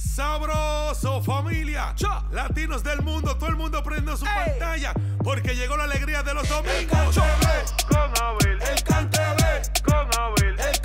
Sabroso familia, latinos del mundo, todo el mundo prende su pantalla porque llegó la alegría de los domingos. El con Abel, el CanTV, con Abel, el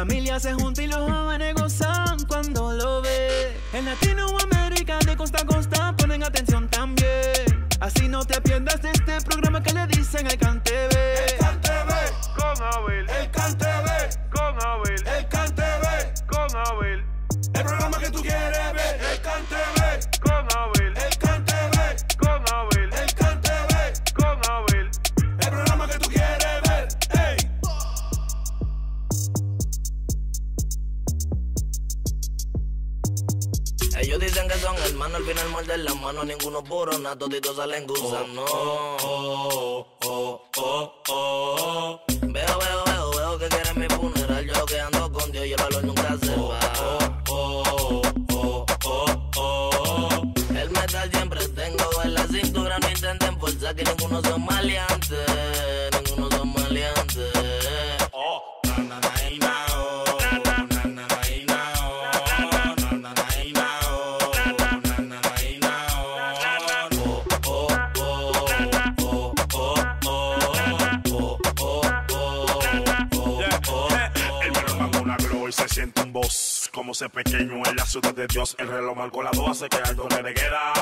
familia se junta y los jóvenes gozan cuando lo ve. En Latinoamérica de costa a costa ponen atención también. Así no te pierdas de este programa que le dicen el CanTV. El CanTV, Con Abel, el CanTV, con Abel, el CanTV, con Abel, el programa que tú quieres ver, el CanTV, al final muerden las manos, ninguno puro, nada, toditos salen gusanos. Veo, veo, veo, veo que quieren mi funeral, yo que ando con Dios y el valor nunca se va. El metal siempre tengo en la cintura, no intenten forzar que ninguno son maleantes, y se siente un voz. Como ser pequeño en la ciudad de Dios. El reloj marcó la 12 que algo le neguera.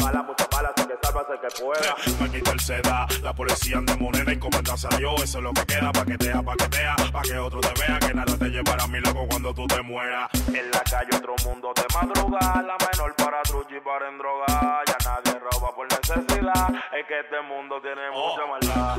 Bala, mucha así que sálvase que pueda. Pa' quitarse da, la policía anda moneda y comentarse a Dios. Eso es lo que queda, paquetea, paquetea. Pa' que otro te vea, que nada te llevará a mi loco cuando tú te mueras. En la calle otro mundo de madrugada, la menor para truchi y para endrogar. Ya nadie roba por necesidad, es que este mundo tiene mucha maldad.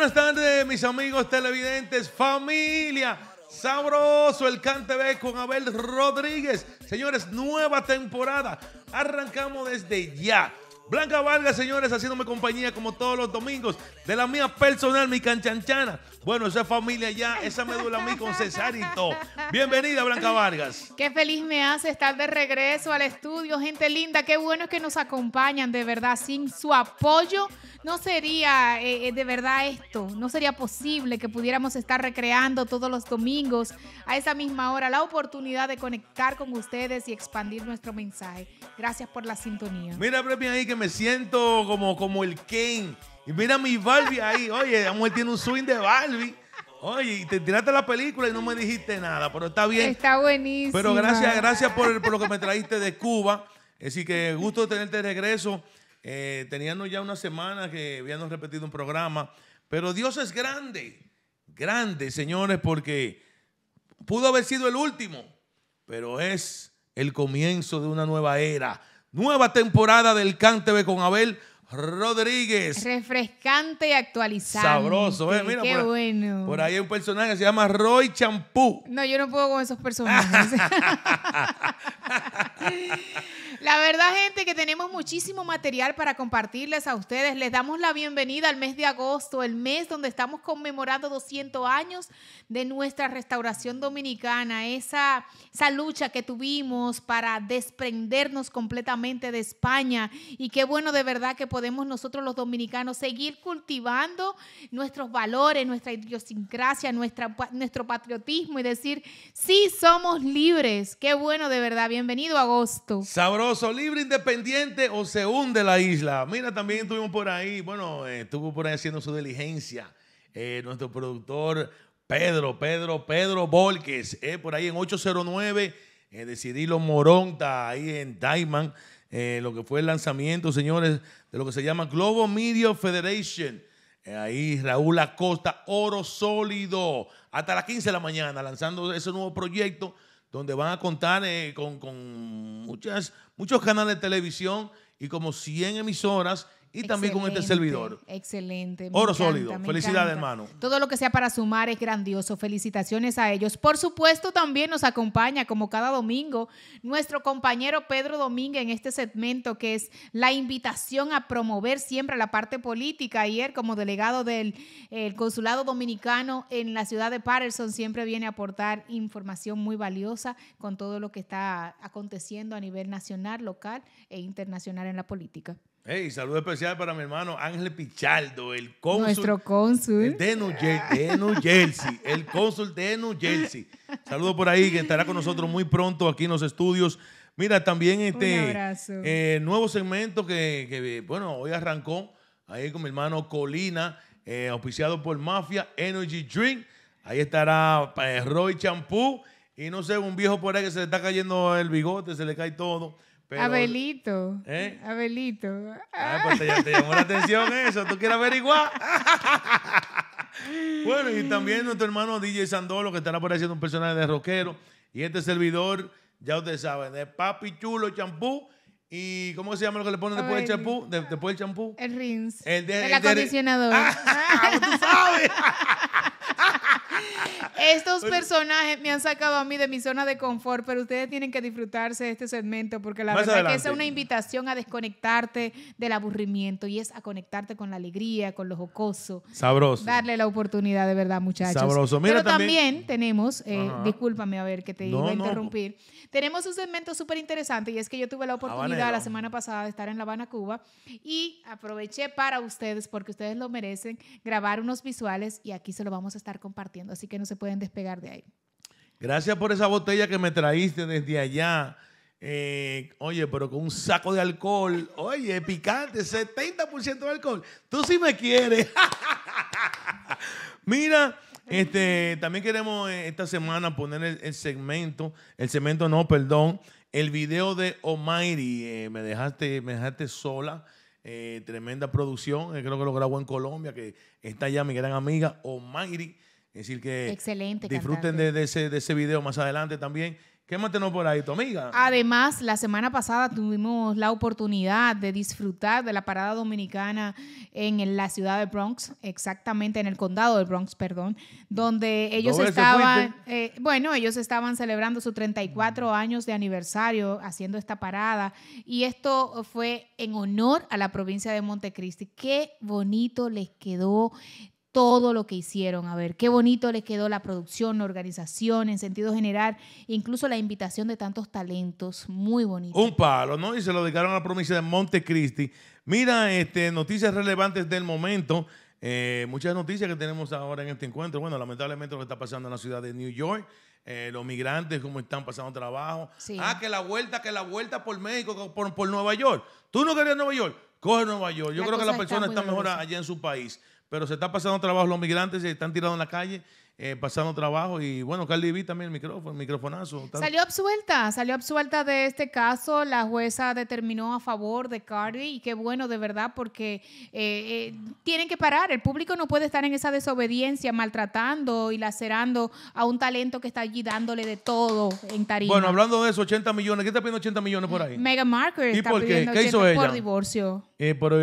Buenas tardes, mis amigos televidentes, familia. Sabroso el CanTV con Abel Rodríguez. Señores, nueva temporada. Arrancamos desde ya. Blanca Vargas, señores, haciéndome compañía como todos los domingos. De la mía personal, mi canchanchana. Bueno, esa es familia ya, esa me duele a mí con Cesarito. Bienvenida, Blanca Vargas. Qué feliz me hace estar de regreso al estudio, gente linda. Qué bueno que nos acompañan, de verdad. Sin su apoyo no sería eh, eh, de verdad esto, no sería posible que pudiéramos estar recreando todos los domingos a esa misma hora la oportunidad de conectar con ustedes y expandir nuestro mensaje. Gracias por la sintonía. Mira, Prepi, ahí que me siento como, como el Ken. Y mira mi Barbie ahí. Oye, la mujer tiene un swing de Barbie. Oye, y te tiraste la película y no me dijiste nada, pero está bien. Está buenísimo. Pero gracias, gracias por, por lo que me trajiste de Cuba. Así que gusto tenerte de regreso. Eh, teníamos ya una semana que habíamos repetido un programa. Pero Dios es grande. Grande, señores, porque pudo haber sido el último. Pero es el comienzo de una nueva era. Nueva temporada del CanTV con Abel Rodríguez. Refrescante y actualizante. Sabroso, ¿eh? Mira, Qué por, bueno. por ahí hay un personaje que se llama Roy Champú. No, yo no puedo con esos personajes. La verdad, gente, que tenemos muchísimo material para compartirles a ustedes. Les damos la bienvenida al mes de agosto, el mes donde estamos conmemorando 200 años de nuestra restauración dominicana, esa, esa lucha que tuvimos para desprendernos completamente de España. Y qué bueno de verdad que podemos nosotros los dominicanos seguir cultivando nuestros valores, nuestra idiosincrasia, nuestra, nuestro patriotismo y decir, sí, somos libres. Qué bueno de verdad. Bienvenido agosto. Sabroso, libre, independiente o se hunde la isla. Mira, también estuvimos por ahí, bueno, eh, estuvo por ahí haciendo su diligencia. eh, nuestro productor Pedro, Pedro, Pedro Volques, eh, por ahí en 809 eh, de Cirilo Moronta, ahí en Diamond, lo que fue el lanzamiento, señores, de lo que se llama Global Media Federation. Ahí Raúl Acosta, Oro Sólido, hasta las 15 de la mañana, lanzando ese nuevo proyecto donde van a contar eh, con, con muchas, muchos canales de televisión y como 100 emisoras y también con este servidor. Excelente. Oro encanta, sólido. Felicidades, hermano. Todo lo que sea para sumar es grandioso. Felicitaciones a ellos. Por supuesto, también nos acompaña, como cada domingo, nuestro compañero Pedro Domínguez en este segmento que es la invitación a promover siempre la parte política. Ayer, como delegado del el Consulado Dominicano en la ciudad de Patterson, siempre viene a aportar información muy valiosa con todo lo que está aconteciendo a nivel nacional, local e internacional en la política. Hey, saludo especial para mi hermano Ángel Pichardo, el cónsul Nuestro cónsul. de New, Jer- de New Jersey, el cónsul de New Jersey. Saludo por ahí, que estará con nosotros muy pronto aquí en los estudios. Mira, también este eh, nuevo segmento que, que, bueno, hoy arrancó ahí con mi hermano Colina, eh, auspiciado por Mafia Energy Drink. Ahí estará eh, Roy Champú y no sé, un viejo por ahí que se le está cayendo el bigote, se le cae todo. Pero, Abelito. ¿Eh? Abelito. Ah, pues te, te llamó la atención eso. ¿Tú quieres averiguar? bueno, y también nuestro hermano DJ Sandolo, que estará siendo un personaje de rockero. Y este servidor, ya ustedes saben, de Papi Chulo Champú. ¿Y cómo se llama lo que le ponen después del champú? De- después del champú. El rins. El de- el el de- acondicionador. Ah, tú sabes. Estos personajes me han sacado a mí de mi zona de confort, pero ustedes tienen que disfrutarse de este segmento porque la Más verdad que es adelante. una invitación a desconectarte del aburrimiento y es a conectarte con la alegría, con lo jocoso. Sabroso. Darle la oportunidad de verdad, muchachos. Sabroso. Mira, Pero también, también- tenemos, eh, discúlpame a ver que te No, iba a no. interrumpir. Tenemos un segmento súper interesante y es que yo tuve la oportunidad Habanero. la semana pasada de estar en La Habana, Cuba y aproveché para ustedes, porque ustedes lo merecen, grabar unos visuales y aquí se lo vamos a estar compartiendo, así que no se pueden despegar de ahí. Gracias por esa botella que me traíste desde allá. Eh, oye, pero con un saco de alcohol. Oye, picante, 70% de alcohol. Tú sí me quieres. Mira, este, también queremos eh, esta semana poner el, segmento, el segmento no, perdón, el video de Almighty. Eh, me, dejaste, me dejaste sola. Eh, tremenda producción. creo que lo grabó en Colombia, que está allá mi gran amiga Almighty. Es decir, que Excelente disfruten de, de ese, de ese video más adelante también. ¿Qué más tenemos por ahí, tu amiga? Además, la semana pasada tuvimos la oportunidad de disfrutar de la parada dominicana en la ciudad de Bronx, exactamente en el condado de Bronx, perdón, donde ellos estaban, eh, bueno, ellos estaban celebrando sus 34 años de aniversario haciendo esta parada y esto fue en honor a la provincia de Montecristi. Qué bonito les quedó todo lo que hicieron. A ver, qué bonito les quedó la producción, la organización, en sentido general, incluso la invitación de tantos talentos. Muy bonito. Un palo, ¿no? Y se lo dedicaron a la provincia de Montecristi. Mira, este, noticias relevantes del momento. Eh, muchas noticias que tenemos ahora en este encuentro. Bueno, lamentablemente lo que está pasando en la ciudad de New York. eh, los migrantes, cómo están pasando trabajo. Sí. Ah, que la vuelta, que la vuelta por México, por, por Nueva York. Tú no querías Nueva York, coge Nueva York. Yo La creo que la persona está está mejor allá en su país. Pero se está pasando trabajo, los migrantes se están tirados en la calle, eh, pasando trabajo. Y bueno, Cardi B también el micrófono, el microfonazo. Salió absuelta, salió absuelta de este caso. La jueza determinó a favor de Cardi y qué bueno de verdad porque eh, eh, tienen que parar. El público no puede estar en esa desobediencia, maltratando y lacerando a un talento que está allí dándole de todo en tarima. Bueno, hablando de eso, 80 millones. ¿Qué está pidiendo 80 millones por ahí? Meghan Markle ¿Y está por qué? ¿Qué hizo 80 por ella? divorcio. Eh, pero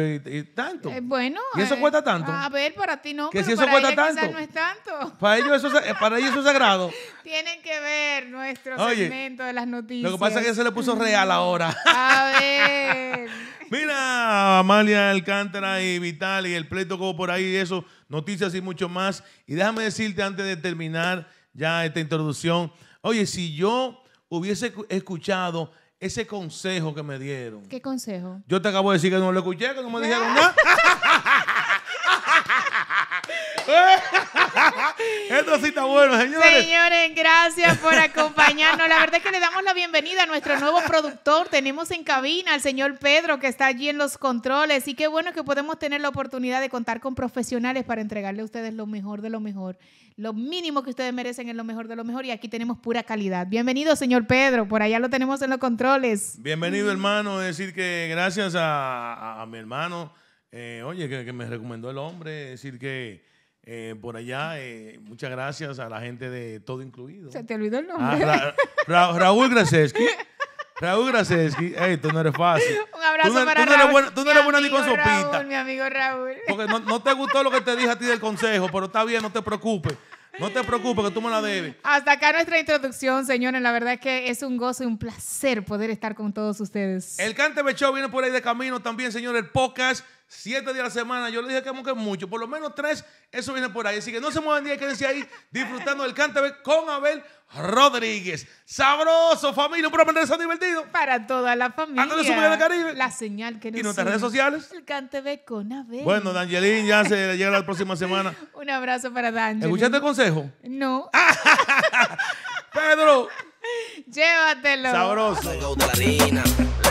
tanto. Eh, bueno. ¿Y eso eh, cuesta tanto? A ver, para ti no. Que pero si eso para cuesta ella tanto. no es tanto. Para eso, es- para ellos eso es sagrado. Tienen que ver nuestro Oye, segmento de las noticias. Lo que pasa es que se le puso real ahora. A ver. Mira, Amalia Alcántara y Vital y el pleito hubo por ahí, eso, noticias y mucho más. Y déjame decirte antes de terminar ya esta introducción, oye, si yo hubiese cu- escuchado ese consejo que me dieron, ¿Qué consejo? yo te acabo de decir que no lo escuché, que no me dijeron nada. Esto sí está bueno, señores. Señores, gracias por acompañarnos. La verdad es que le damos la bienvenida a nuestro nuevo productor. Tenemos en cabina al señor Pedro que está allí en los controles. Y qué bueno que podemos tener la oportunidad de contar con profesionales para entregarle a ustedes lo mejor de lo mejor. Lo mínimo que ustedes merecen es lo mejor de lo mejor. Y aquí tenemos pura calidad. Bienvenido, señor Pedro. Por allá lo tenemos en los controles. Bienvenido, hermano. Es decir, que gracias a, a- a mi hermano, eh, oye, que, que me recomendó el hombre. Es decir, que eh, por allá, eh, muchas gracias a la gente de Todo Incluido. Se te olvidó el Ah, nombre. Ra- Ra- Raúl Graseski. Raúl Graseski. Ey, esto no eres fácil. Un abrazo Tú no- para tú no eres Raúl. buena- tú no eres buena ni con sopita. Raúl, mi amigo Raúl. Porque no, no te gustó lo que te dije a ti del consejo, pero está bien, no te preocupes. No te preocupes, que tú me la debes. Hasta acá nuestra introducción, señores. La verdad es que es un gozo y un placer poder estar con todos ustedes. El Cante Show viene por ahí de camino también, señor. El podcast, siete días a la semana. Yo le dije que que mucho, por lo menos tres, eso viene por ahí. Así que no se muevan ni hay quédense ahí disfrutando del Cante Be con Abel Rodríguez. Sabroso, familia, un programa de divertido. Para toda la familia. Del Caribe. La señal que nos ¿Y nuestras redes sociales? El Cante Ve con Abel. Bueno, Dangelín ya se llega la próxima semana. Un abrazo para Dan. ¿Escuchaste el consejo? No. Pedro, Llévatelo. sabroso.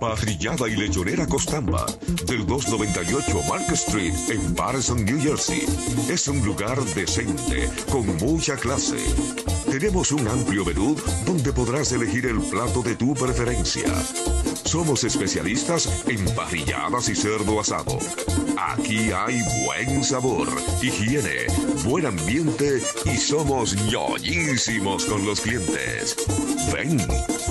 Parrillada y lechonera Costamba, del 298 Mark Street en Patterson, New Jersey. Es un lugar decente, con mucha clase. Tenemos un amplio menú donde podrás elegir el plato de tu preferencia. Somos especialistas en parrilladas y cerdo asado. Aquí hay buen sabor, higiene, buen ambiente y somos ñoñísimos con los clientes. Ven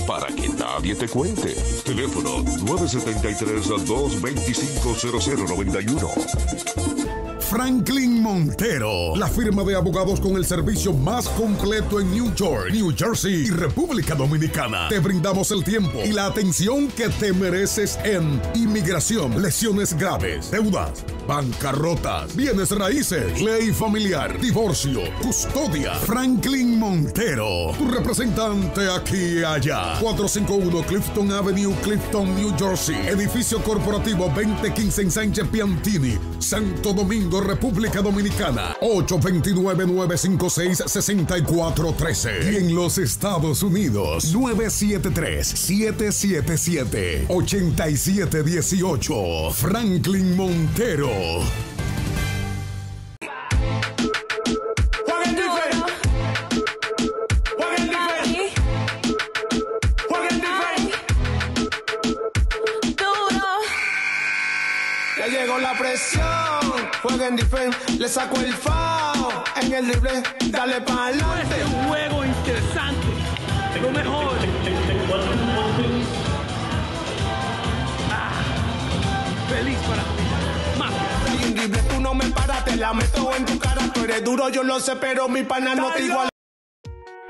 para que nadie te cuente. Teléfono 973-225-0091. Franklin Montero, la firma de abogados con el servicio más completo en New York, New Jersey y República Dominicana. Te brindamos el tiempo y la atención que te mereces en inmigración, lesiones graves, deudas, bancarrotas, bienes raíces, ley familiar, divorcio, custodia. Franklin Montero, tu representante aquí y allá. 451 Clifton Avenue, Clifton, New Jersey. Edificio corporativo 2015 en Sánchez Piantini, Santo Domingo, República Dominicana. 829-956-6413. Y en los Estados Unidos, 973-777-8718. Franklin Montero. Jueguen diferente. Jueguen diferente. Jueguen diferente. Ya llegó la presión. Jueguen diferente. Le saco el FAO en el drible. Dale para adelante. un juego interesante. Lo mejor. Feliz para drible tú no me paras. Te la meto en tu cara. Tú eres duro, yo lo sé, pero mi pana no te igual.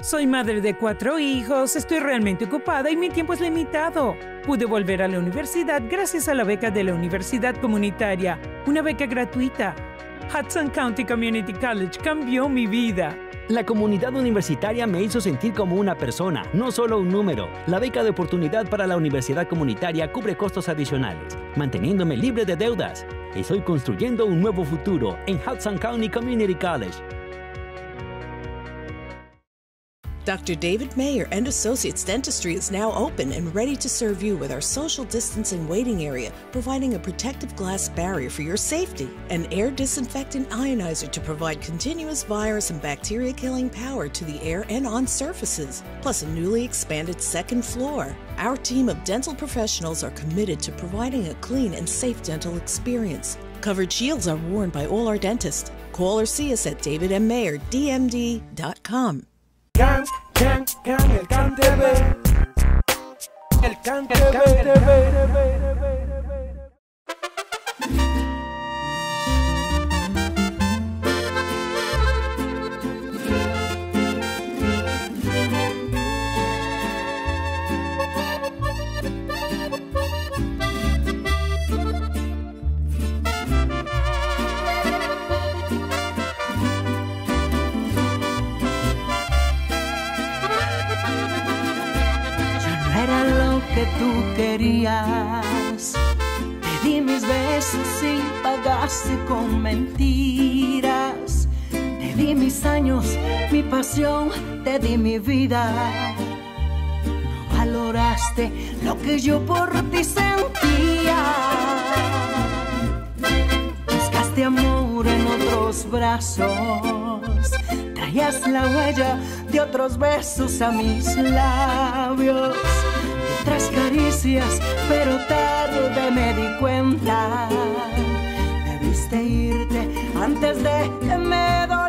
Soy madre de cuatro hijos, estoy realmente ocupada y mi tiempo es limitado. Pude volver a la universidad gracias a la beca de la Universidad Comunitaria, una beca gratuita. Hudson County Community College cambió mi vida. La comunidad universitaria me hizo sentir como una persona, no solo un número. La beca de oportunidad para la universidad comunitaria cubre costos adicionales, manteniéndome libre de deudas. Estoy construyendo un nuevo futuro en Hudson County Community College. Dr. David Mayer and Associates Dentistry is now open and ready to serve you with our social distancing waiting area, providing a protective glass barrier for your safety, an air disinfectant ionizer to provide continuous virus and bacteria killing power to the air and on surfaces, plus a newly expanded second floor. Our team of dental professionals are committed to providing a clean and safe dental experience. Covered shields are worn by all our dentists. Call or see us at davidmmayerdmd.com. Can, can, can, el can TV. El can TV. Yo tú querías. Te di mis besos y pagaste con mentiras. Te di mis años, mi pasión, te di mi vida. No valoraste lo que yo por ti sentía. Buscaste amor en otros brazos. Traías la huella de otros besos a mis labios otras caricias, pero tarde me di cuenta. Debiste irte antes de que me doliera.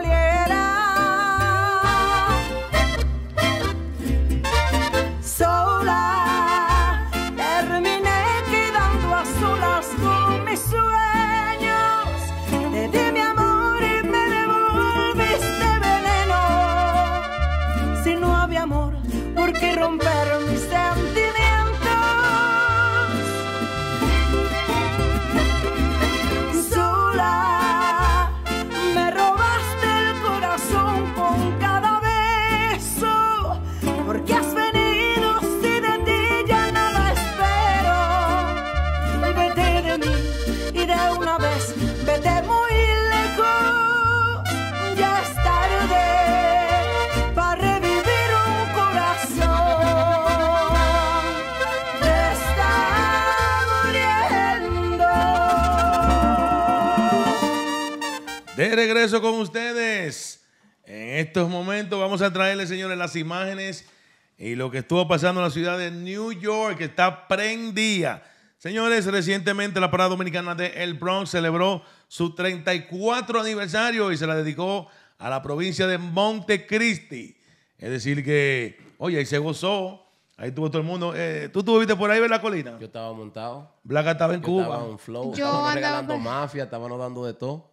De regreso con ustedes. En estos momentos vamos a traerles, señores, las imágenes y lo que estuvo pasando en la ciudad de New York, que está prendida. Señores, recientemente la Parada Dominicana de El Bronx celebró su 34 aniversario y se la dedicó a la provincia de Montecristi. Es decir que, oye, ahí se gozó. Ahí tuvo todo el mundo. Eh, ¿Tú estuviste por ahí, ver la colina? Yo estaba montado. Blaga estaba en Yo Cuba. Estaba en flow. Yo Estábamos andaba regalando por- mafia, estábamos dando de todo.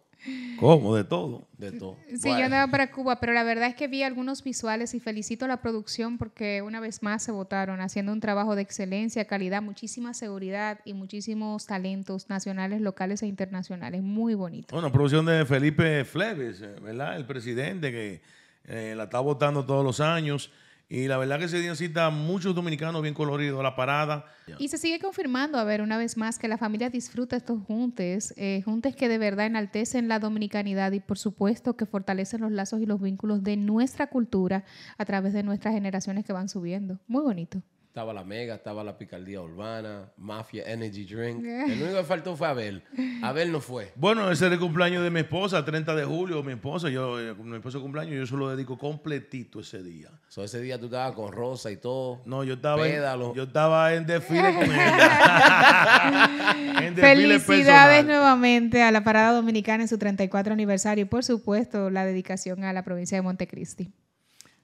¿Cómo? De todo. De todo. Sí, yo andaba para Cuba, pero la verdad es que vi algunos visuales y felicito a la producción porque una vez más se votaron haciendo un trabajo de excelencia, calidad, muchísima seguridad y muchísimos talentos nacionales, locales e internacionales. Muy bonito. Bueno, producción de Felipe Fleves, eh, ¿verdad? El presidente que eh, la está votando todos los años. Y la verdad que se dieron cita muchos dominicanos bien coloridos a la parada. Y se sigue confirmando, a ver, una vez más, que la familia disfruta estos juntes, eh, juntes que de verdad enaltecen la dominicanidad y por supuesto que fortalecen los lazos y los vínculos de nuestra cultura a través de nuestras generaciones que van subiendo. Muy bonito. Estaba la Mega, estaba la Picardía Urbana, Mafia Energy Drink. El único que faltó fue Abel. Abel no fue. Bueno, ese es el cumpleaños de mi esposa, 30 de julio, mi esposa, yo, eh, mi esposa cumpleaños, yo se lo dedico completito ese día. So, ese día tú estabas con Rosa y todo. No, yo estaba, en, Pédalo. yo estaba en desfile con ella. En desfile Felicidades personal. nuevamente a la Parada Dominicana en su 34 aniversario y por supuesto la dedicación a la provincia de Montecristi.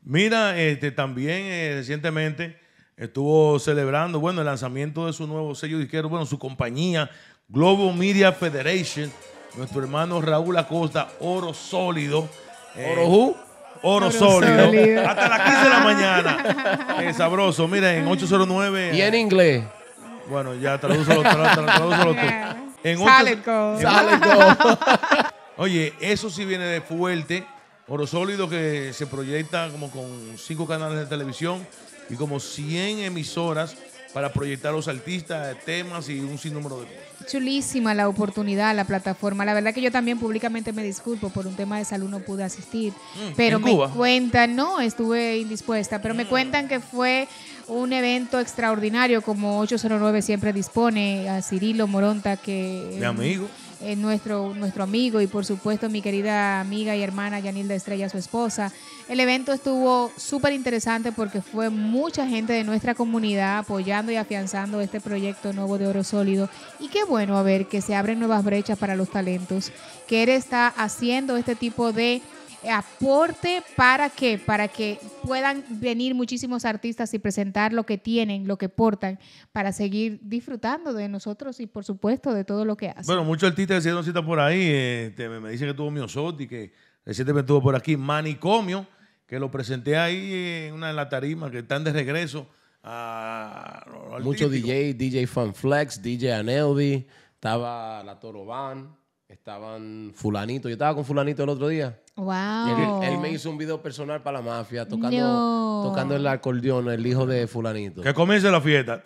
Mira, este, también eh, recientemente estuvo celebrando, bueno, el lanzamiento de su nuevo sello disquero, bueno, su compañía, Global Media Federation, nuestro hermano Raúl Acosta, Oro Sólido. eh, ¿Oro who? Oro, Oro sólido. sólido. Hasta las 15 de la mañana. Eh, sabroso. Mira, en 809. Y en inglés. Bueno, ya tradúcelo, tra- tra- tradúcelo tú. En Solid gold. Oye, eso sí viene de fuerte. Oro Sólido que se proyecta como con cinco canales de televisión y como 100 emisoras para proyectar a los artistas, temas y un sinnúmero de cosas. Chulísima la oportunidad, la plataforma. La verdad que yo también públicamente me disculpo por un tema de salud no pude asistir, pero ¿en me cuentan, no, estuve indispuesta, pero me cuentan que fue un evento extraordinario como 809 siempre dispone a Cirilo Moronta que Mi amigo. Es nuestro, nuestro amigo y por supuesto mi querida amiga y hermana Yanilda Estrella, su esposa. El evento estuvo súper interesante porque fue mucha gente de nuestra comunidad apoyando y afianzando este proyecto nuevo de Oro Sólido. Y qué bueno a ver que se abren nuevas brechas para los talentos, que él está haciendo este tipo de aporte para qué, para que puedan venir muchísimos artistas y presentar lo que tienen, lo que portan, para seguir disfrutando de nosotros y por supuesto de todo lo que hacen. Bueno, muchos artistas hicieron cita por ahí. este, me, me dicen que tuvo Miosotti, que recientemente estuvo por aquí. Manicomio, que lo presenté ahí en una de las tarimas, que están de regreso. A, Muchos. DJ, DJ Fanflex, DJ Aneldi, estaba la Toro Van, estaban Fulanito. Yo estaba con Fulanito el otro día. Wow. Él, él me hizo un video personal para la mafia, tocando, No. tocando el acordeón, el hijo de Fulanito. Que comience la fiesta.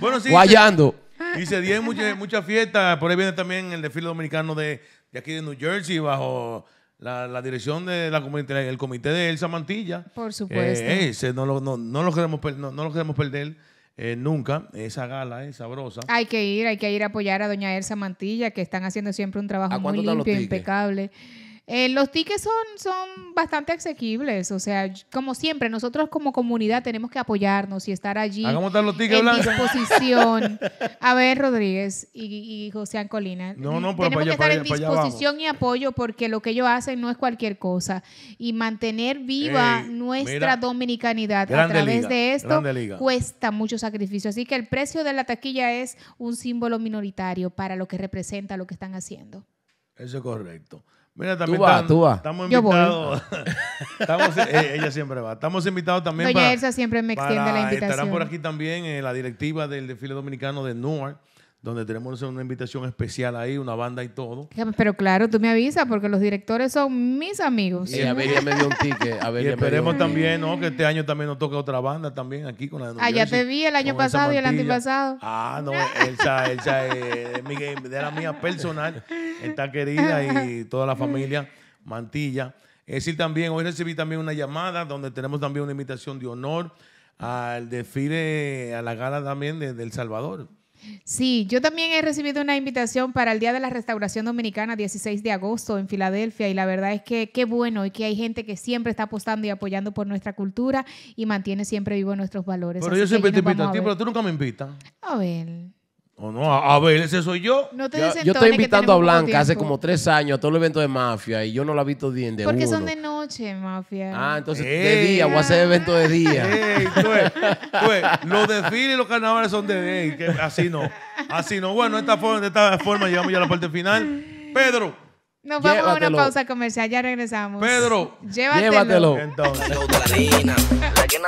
Bueno, sí. Guayando. Y se dieron muchas muchas fiestas. Por ahí viene también el desfile dominicano de, de aquí de New Jersey, bajo la, la dirección del comité, el comité de Elsa Mantilla. Por supuesto. Eh, ese no, lo, no, no lo queremos, no lo queremos perder eh, nunca. Esa gala es sabrosa. Hay que ir, hay que ir a apoyar a doña Elsa Mantilla, que están haciendo siempre un trabajo ¿A muy limpio, impecable. Eh, los tickets son, son bastante asequibles, o sea, como siempre, nosotros como comunidad tenemos que apoyarnos y estar allí ¿A cómo están los tickets, en Blanca? disposición. A ver, Rodríguez y, y José Ancolina. No, no, tenemos que estar en disposición y apoyo porque lo que ellos hacen no es cualquier cosa. Y mantener viva Ey, nuestra mira. dominicanidad a través liga, de esto cuesta mucho sacrificio. Así que el precio de la taquilla es un símbolo minoritario para lo que representa lo que están haciendo. Eso es correcto. Mira, también vas, están- tú vas. estamos Yo voy. invitados. estamos, eh, ella siempre va. Estamos invitados también Doña para. Elsa siempre me extiende para- la invitación. Estarán por aquí también eh, la directiva del desfile dominicano de Newark, donde tenemos una invitación especial ahí, una banda y todo. Pero claro, tú me avisas porque los directores son mis amigos. Y Averia me dio un ticket. Y Averia me dio esperemos también, ¿no? Que este año también nos toque otra banda también aquí con la Ah, ya te vi el año pasado y el mantilla. antipasado. Ah, no, Elsa, Elsa es game, de la mía personal, está querida y toda la familia, Mantilla. Es decir, también, hoy recibí también una llamada donde tenemos también una invitación de honor al desfile, a la gala también de, de El Salvador. Sí, yo también he recibido una invitación para el Día de la Restauración Dominicana, 16 de agosto, en Filadelfia, y la verdad es que qué bueno y que hay gente que siempre está apostando y apoyando por nuestra cultura y mantiene siempre vivos nuestros valores. Pero Así yo siempre te invito a ti, pero tú nunca me invitas. A ver. ¿O no? A, ver, ese soy yo. No te Yo, yo estoy invitando a Blanca hace como tres años a todo el evento de mafia y yo no la he visto bien de Porque uno. son de noche, mafia. Ah, entonces Ey. de día, voy a hacer evento de día. Ey, ves, los desfiles y los carnavales son de que así no. Así no. Bueno, de esta forma, de esta forma llegamos ya a la parte final. Pedro, Nos vamos a Llévatelo. una pausa comercial, ya regresamos. Pedro, Llévatelo. Llévatelo. entonces. La esquina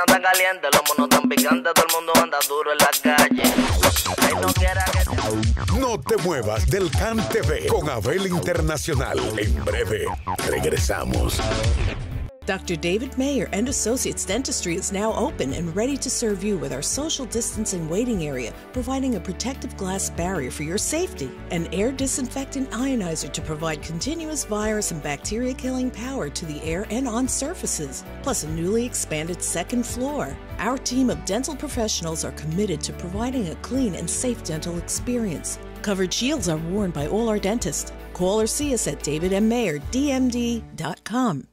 está caliente, los monos tan picantes, todo el mundo anda duro en la calle. No te muevas del CAN TV con Abel Internacional. En breve, regresamos. Dr. David Mayer and Associates Dentistry is now open and ready to serve you with our social distancing waiting area, providing a protective glass barrier for your safety, an air disinfectant ionizer to provide continuous virus and bacteria killing power to the air and on surfaces, plus a newly expanded second floor. Our team of dental professionals are committed to providing a clean and safe dental experience. Covered shields are worn by all our dentists. Call or see us at davidmmeyerdmd.com.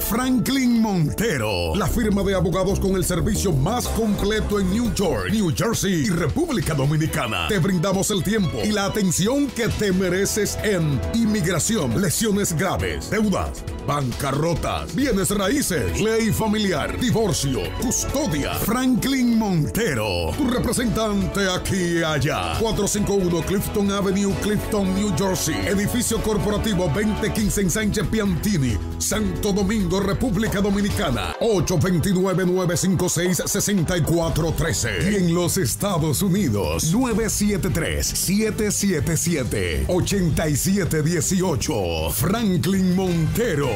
Franklin Montero, la firma de abogados con el servicio más completo en New York, New Jersey y República Dominicana. Te brindamos el tiempo y la atención que te mereces en inmigración, lesiones graves, deudas, bancarrotas, bienes raíces, ley familiar, divorcio, custodia. Franklin Montero, tu representante aquí y allá. 451 Clifton Avenue, Clifton, New Jersey. Edificio corporativo 2015 en Sánchez Piantini, Santo Domingo, República Dominicana. 829-956-6413. Y en los Estados Unidos, 973-777-8718. Franklin Montero.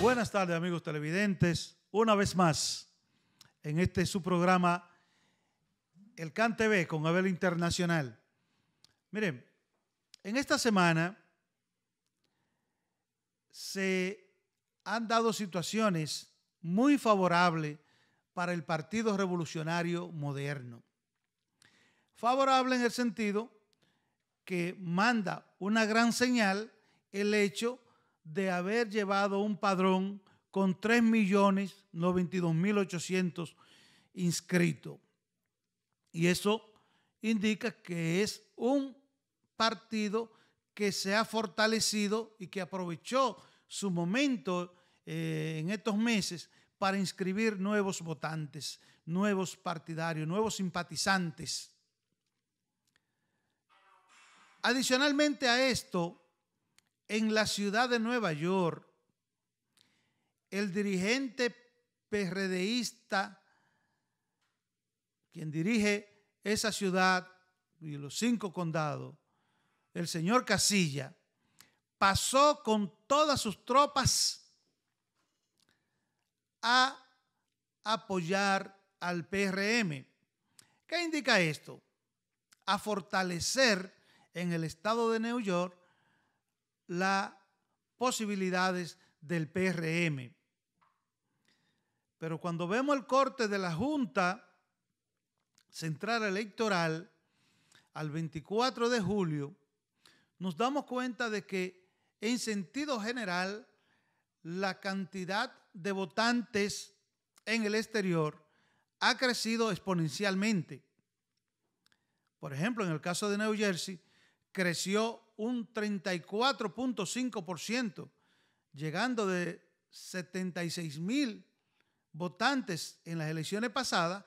Buenas tardes, amigos televidentes. Una vez más, en este su programa, El CAN TV con Abel Internacional. Miren, en esta semana se han dado situaciones muy favorables para el Partido Revolucionario Moderno. Favorable en el sentido que manda una gran señal el hecho de haber llevado un padrón con 3.092.800 inscritos. Y eso indica que es un partido que se ha fortalecido y que aprovechó su momento eh, en estos meses para inscribir nuevos votantes, nuevos partidarios, nuevos simpatizantes. Adicionalmente a esto, en la ciudad de Nueva York, el dirigente PRDista, quien dirige esa ciudad y los cinco condados, el señor Casilla, pasó con todas sus tropas a apoyar al PRM. ¿Qué indica esto? A fortalecer en el estado de New York las posibilidades del PRM. Pero cuando vemos el corte de la Junta Central Electoral al 24 de julio, nos damos cuenta de que en sentido general la cantidad de votantes en el exterior ha crecido exponencialmente. Por ejemplo, en el caso de New Jersey, creció un 34.5%, llegando de 76 mil votantes en las elecciones pasadas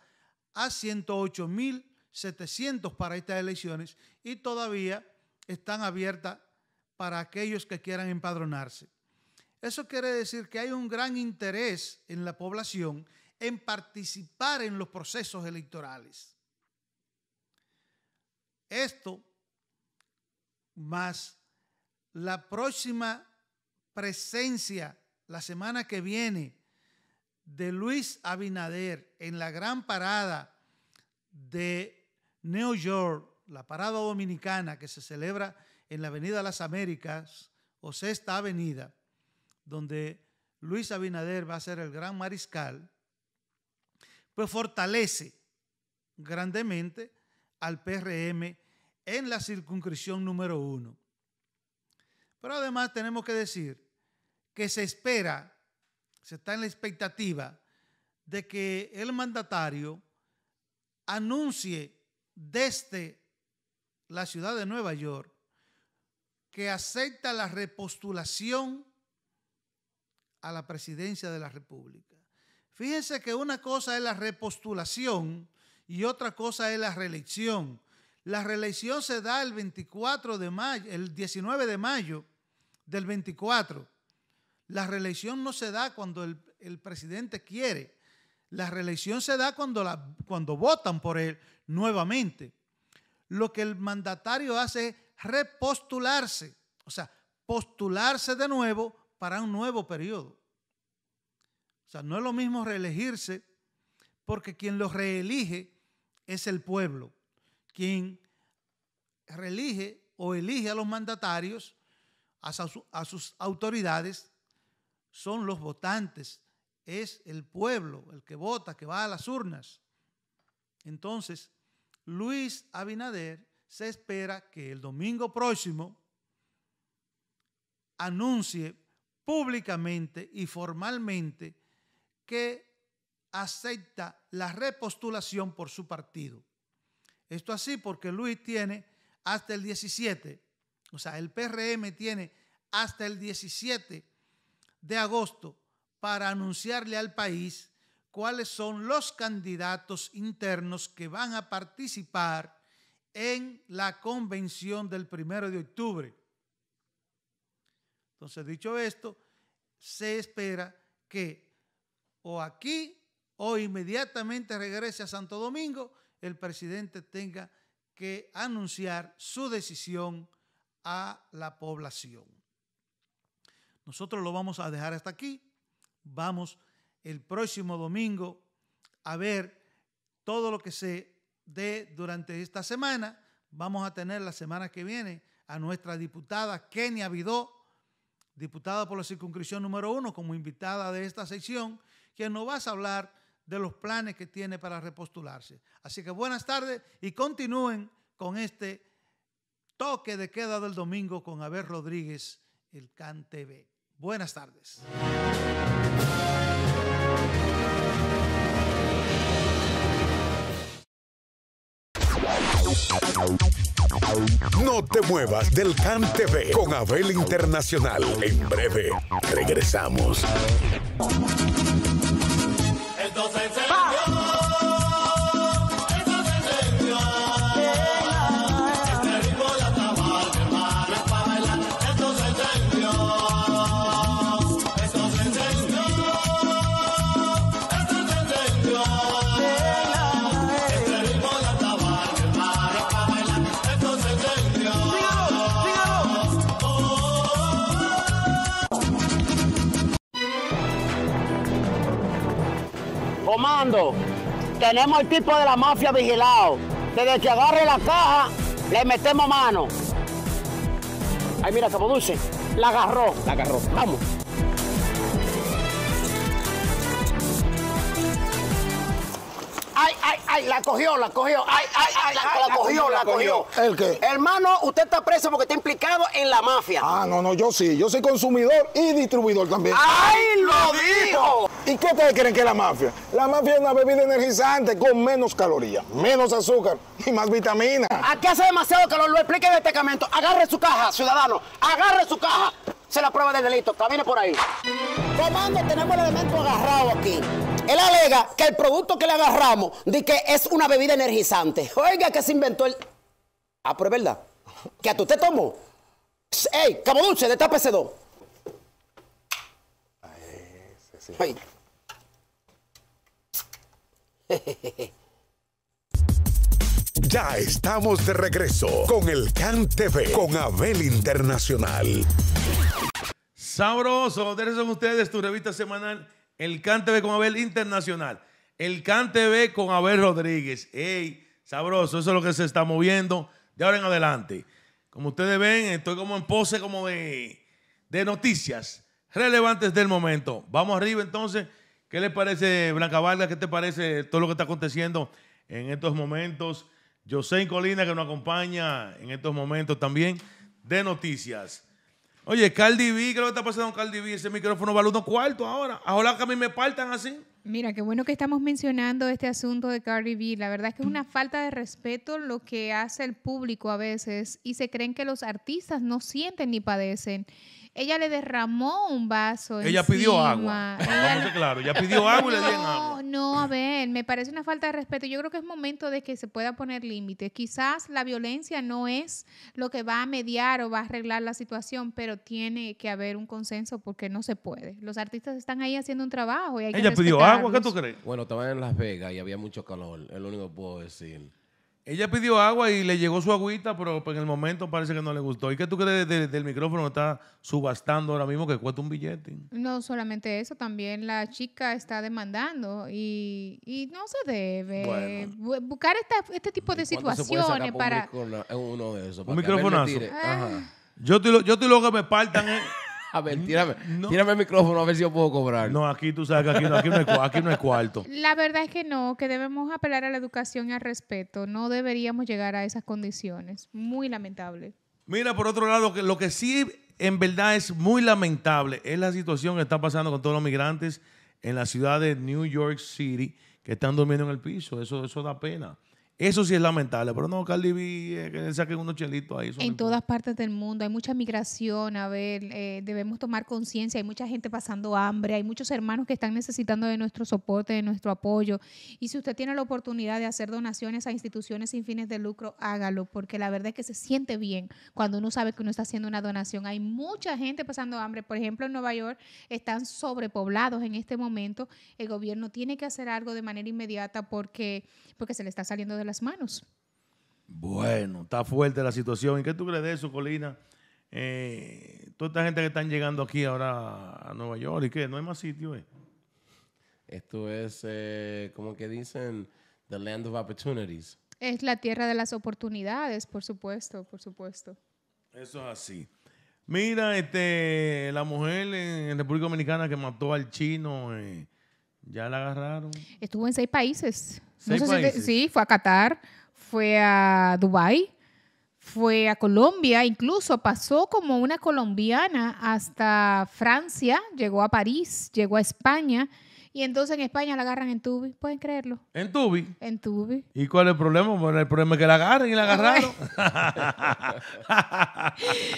a 108 mil 700 para estas elecciones y todavía están abiertas para aquellos que quieran empadronarse. Eso quiere decir que hay un gran interés en la población en participar en los procesos electorales. Esto más la próxima presencia la semana que viene de Luis Abinader en la gran parada de New York, la parada dominicana que se celebra en la Avenida Las Américas o Sexta Avenida, donde Luis Abinader va a ser el gran mariscal, pues fortalece grandemente al PRM en la circunscripción número uno. Pero además tenemos que decir que se espera, se está en la expectativa de que el mandatario anuncie desde la ciudad de Nueva York que acepta la repostulación a la presidencia de la República. Fíjense que una cosa es la repostulación y otra cosa es la reelección. La reelección se da el 24 de mayo, el 19 de mayo del 24. La reelección no se da cuando el, presidente quiere. La reelección se da cuando, cuando votan por él nuevamente. Lo que el mandatario hace es repostularse, o sea, postularse de nuevo para un nuevo periodo. O sea, no es lo mismo reelegirse porque quien lo reelige es el pueblo. Quien reelige o elige a los mandatarios, a sus autoridades, son los votantes, es el pueblo el que vota, que va a las urnas. Entonces, Luis Abinader se espera que el domingo próximo anuncie públicamente y formalmente que acepta la repostulación por su partido. Esto así porque Luis tiene hasta el 17, o sea, el PRM tiene hasta el 17 de agosto para anunciarle al país cuáles son los candidatos internos que van a participar en la convención del primero de octubre. Entonces, dicho esto, se espera que o aquí o inmediatamente regrese a Santo Domingo, el presidente tenga que anunciar su decisión a la población. Nosotros lo vamos a dejar hasta aquí. Vamos el próximo domingo a ver todo lo que se dé durante esta semana. Vamos a tener la semana que viene a nuestra diputada Kenia Vidó, diputada por la circunscripción número uno, como invitada de esta sección, quien nos va a hablar de los planes que tiene para repostularse. Así que buenas tardes y continúen con este toque de queda del domingo con Abel Rodríguez, el CAN TV. Buenas tardes. No te muevas del CAN TV con Abel Internacional. En breve regresamos. Tenemos el tipo de la mafia vigilado. Desde que agarre la caja, le metemos mano. Ay, mira, como dulce. La agarró. La agarró. Vamos. Ay, la cogió, la cogió. Ay, ay, ay, la, la cogió, la cogió. ¿El qué? Hermano, usted está preso porque está implicado en la mafia. Ah, no, no, yo sí. Yo soy consumidor y distribuidor también. ¡Ay, lo dijo! ¿Y qué ustedes creen que es la mafia? La mafia es una bebida energizante con menos calorías, menos azúcar y más vitaminas. Aquí hace demasiado calor, lo explique en este camento. Agarre su caja, ciudadano. Agarre su caja. Se la prueba del delito. Camine por ahí. Comando, tenemos el elemento agarrado aquí. Él alega que el producto que le agarramos di que es una bebida energizante. Oiga, que se inventó el. Ah, pero es verdad. Que a te tomó. ¡Ey, Cabo Dulce, destápese dos! Ay. Ya estamos de regreso con el CAN TV con Abel Internacional. Sabroso, ustedes son ustedes, tu revista semanal, el CAN TV con Abel Internacional. El CAN TV con Abel Rodríguez. Ey, sabroso, eso es lo que se está moviendo de ahora en adelante. Como ustedes ven, estoy como en pose como de, de noticias relevantes del momento. Vamos arriba entonces. ¿Qué les parece, Blanca Vargas? ¿Qué te parece todo lo que está aconteciendo en estos momentos? José Colina que nos acompaña en estos momentos también de noticias. Oye, Cardi B, ¿qué es lo que está pasando con Cardi B? Ese micrófono vale unos cuartos ahora. Ahora que a mí me partan así. Mira, qué bueno que estamos mencionando este asunto de Cardi B. La verdad es que es una falta de respeto lo que hace el público a veces y se creen que los artistas no sienten ni padecen. Ella le derramó un vaso. Ella pidió agua. Ella Vamos a ser claros. Ella pidió agua y le dieron agua. No, no, a ver, me parece una falta de respeto. Yo creo que es momento de que se pueda poner límites. Quizás la violencia no es lo que va a mediar o va a arreglar la situación, pero tiene que haber un consenso porque no se puede. Los artistas están ahí haciendo un trabajo y hay que Ella pidió agua, ¿qué tú crees? Bueno, estaba en Las Vegas y había mucho calor. Es lo único que puedo decir. Ella pidió agua y le llegó su agüita, pero en el momento parece que no le gustó. ¿Y qué tú crees de- del micrófono que está subastando ahora mismo que cuesta un billete? No solamente eso, también la chica está demandando y, y no se debe Bueno. Buscar esta- este tipo de ¿Cuándo se puede sacar situaciones para... un micrófono- de. Ajá. Yo estoy, lo- yo estoy loco que me partan. eh. A ver, tírame, tírame el micrófono a ver si yo puedo cobrar. No, aquí tú sabes que aquí no, aquí no, hay, aquí no hay cuarto. La verdad es que no, que debemos apelar a la educación y al respeto. No deberíamos llegar a esas condiciones. Muy lamentable. Mira, por otro lado, que lo que sí en verdad es muy lamentable es la situación que está pasando con todos los migrantes en la ciudad de New York City que están durmiendo en el piso. Eso, eso da pena. Eso sí es lamentable. Pero no, Cardi B, eh, que saquen unos chelitos ahí. En todas partes del mundo hay mucha migración, a ver, eh, debemos tomar conciencia, hay mucha gente pasando hambre, hay muchos hermanos que están necesitando de nuestro soporte, de nuestro apoyo. Y si usted tiene la oportunidad de hacer donaciones a instituciones sin fines de lucro, hágalo, porque la verdad es que se siente bien cuando uno sabe que uno está haciendo una donación. Hay mucha gente pasando hambre, por ejemplo, en Nueva York están sobrepoblados en este momento. El gobierno tiene que hacer algo de manera inmediata porque, porque se le está saliendo de las manos. Bueno, está fuerte la situación. ¿Y qué tú crees de eso, Colina? Eh, toda esta gente que están llegando aquí ahora a Nueva York y qué, no hay más sitio. Eh? Esto es, eh, como que dicen, the land of opportunities. Es la tierra de las oportunidades, por supuesto, por supuesto. Eso es así. Mira, este, la mujer en República Dominicana que mató al chino, eh, ya la agarraron. Estuvo en seis países. Sí, fue a Qatar, fue a Dubái, fue a Colombia, incluso pasó como una colombiana hasta Francia, llegó a París, llegó a España y entonces en España la agarran en Tubi, ¿pueden creerlo? En Tubi. En Tubi. ¿Y cuál es el problema? Bueno, el problema es que la agarren y la agarraron.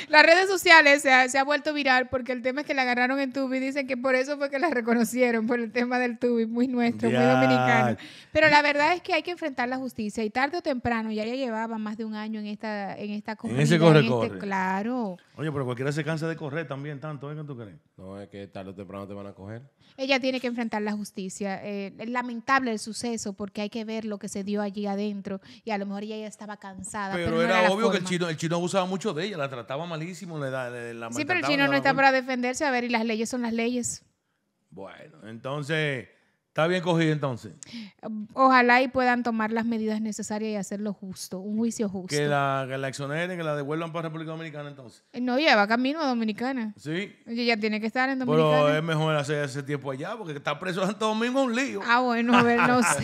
Las redes sociales se ha, se ha vuelto viral porque el tema es que la agarraron en Tubi. Dicen que por eso fue que la reconocieron, por el tema del Tubi, muy nuestro, muy Ya. dominicano. Pero la verdad es que hay que enfrentar la justicia y tarde o temprano, ya ella llevaba más de un año en esta, en esta corrida, ese en corre-corre. este- claro. Oye, pero cualquiera se cansa de correr también tanto, ¿eh? ¿Qué tú crees? No, es que tarde o temprano te van a coger. Ella tiene que enfrentar la justicia. Eh, es lamentable el suceso porque hay que ver lo que se dio allí adentro y a lo mejor ella ya estaba cansada. Pero, Pero, no era la obvio que el chino, el chino abusaba mucho de ella, la trataba malísimo, le da, le- la Sí, pero el chino no está para defenderse. A ver, y las leyes son las leyes. Bueno, entonces Está bien cogido entonces. Ojalá y puedan tomar las medidas necesarias y hacerlo justo, un juicio justo. Que la, que la exoneren, que la devuelvan para República Dominicana entonces. No lleva camino a Dominicana. Sí. Ella ya tiene que estar en Dominicana. Pero es mejor hacer ese tiempo allá, porque estar preso en Santo Domingo un lío. Ah, bueno, a ver, no sé.